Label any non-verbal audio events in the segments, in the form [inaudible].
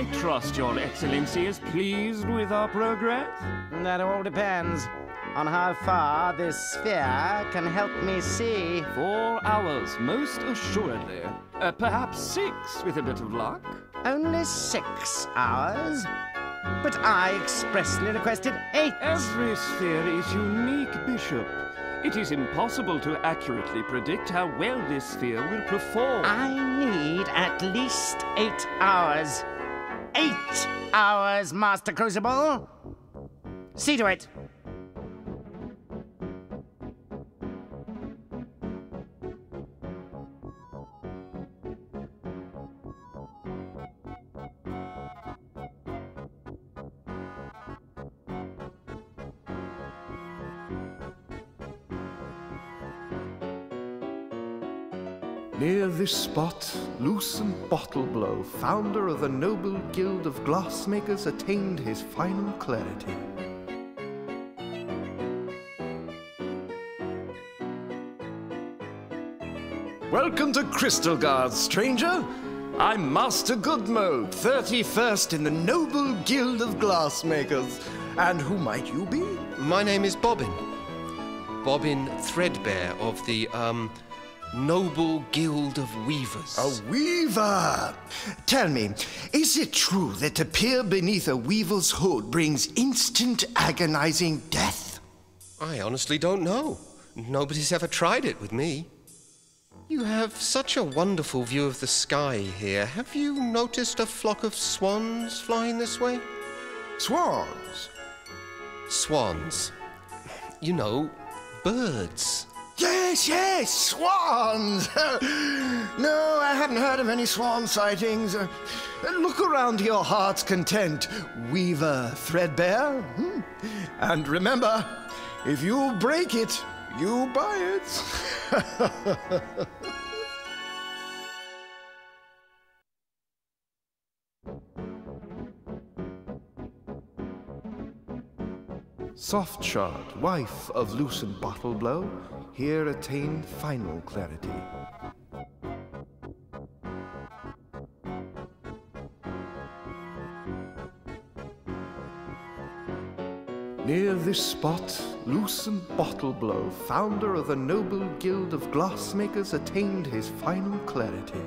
I trust Your Excellency is pleased with our progress? That all depends on how far this sphere can help me see. Four hours, most assuredly. Uh, perhaps six, with a bit of luck. Only six hours? But I expressly requested eight. Every sphere is unique, Bishop. It is impossible to accurately predict how well this sphere will perform. I need at least eight hours. Eight hours, Master Crucible. See to it. Near this spot, Lucent Bottleblow, founder of the Noble Guild of Glassmakers, attained his final clarity. Welcome to Crystalgard, stranger. I'm Master Goodmold, 31st in the Noble Guild of Glassmakers. And who might you be? My name is Bobbin. Bobbin Threadbare of the, um, Noble Guild of Weavers. A weaver! Tell me, is it true that to peer beneath a weaver's hood brings instant agonizing death? I honestly don't know. Nobody's ever tried it with me. You have such a wonderful view of the sky here. Have you noticed a flock of swans flying this way? Swans? Swans. You know, birds. Yes, yes, swans! [laughs] no, I haven't heard of any swan sightings. Uh, look around to your heart's content, Weaver Threadbare. Hmm? And remember, if you break it, you buy it. [laughs] Softshod, wife of Lucent Bottleblow, here attained final clarity. Near this spot, Lucent Bottleblow, founder of the Noble Guild of Glassmakers, attained his final clarity.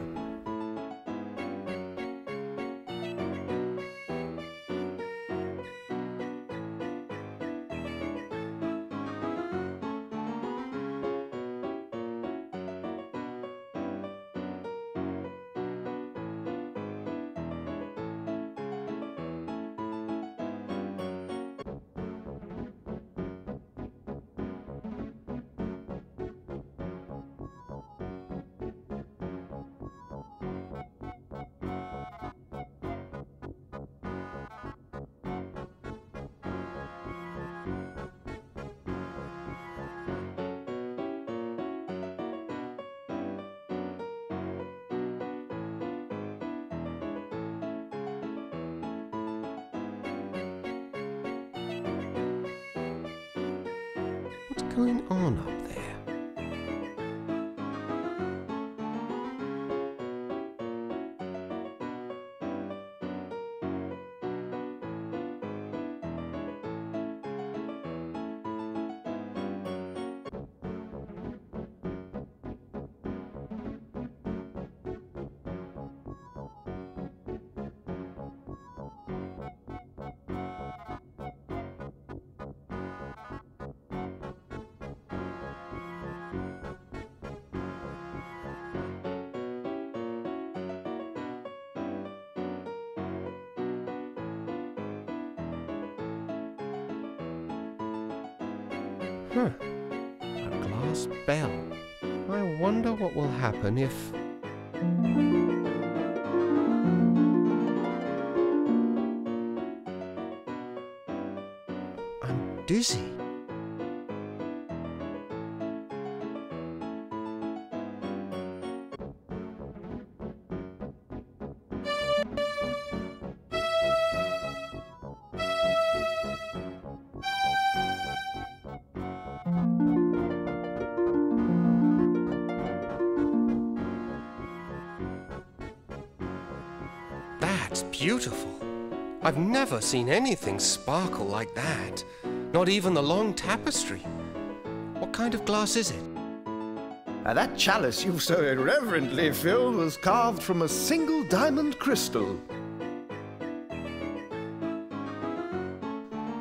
Going on up Huh. A glass bell. I wonder what will happen if. I'm dizzy. It's beautiful. I've never seen anything sparkle like that. Not even the long tapestry. What kind of glass is it? Now, that chalice you've so irreverently filled was carved from a single diamond crystal.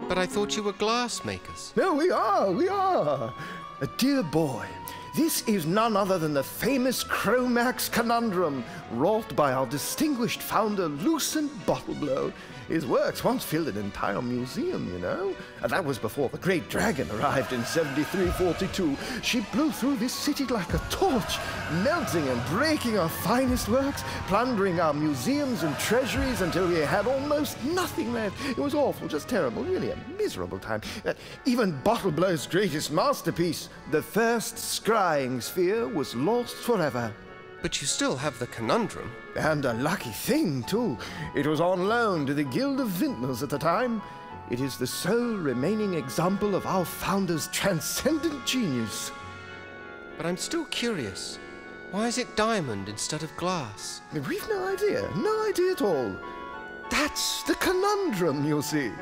But I thought you were glass makers. No, we are, we are. A dear boy, this is none other than the famous Chromax conundrum, wrought by our distinguished founder, Lucent Bottleblow. His works once filled an entire museum, you know. And that was before the Great Dragon arrived in 7342. She blew through this city like a torch, melting and breaking our finest works, plundering our museums and treasuries until we had almost nothing left. It was awful, just terrible, really a miserable time. Even Bottleblow's greatest masterpiece, the first scrying sphere, was lost forever. But you still have the conundrum. And a lucky thing, too. It was on loan to the Guild of Vintners at the time. It is the sole remaining example of our founder's transcendent genius. But I'm still curious. Why is it diamond instead of glass? We've no idea, no idea at all. That's the conundrum, you see.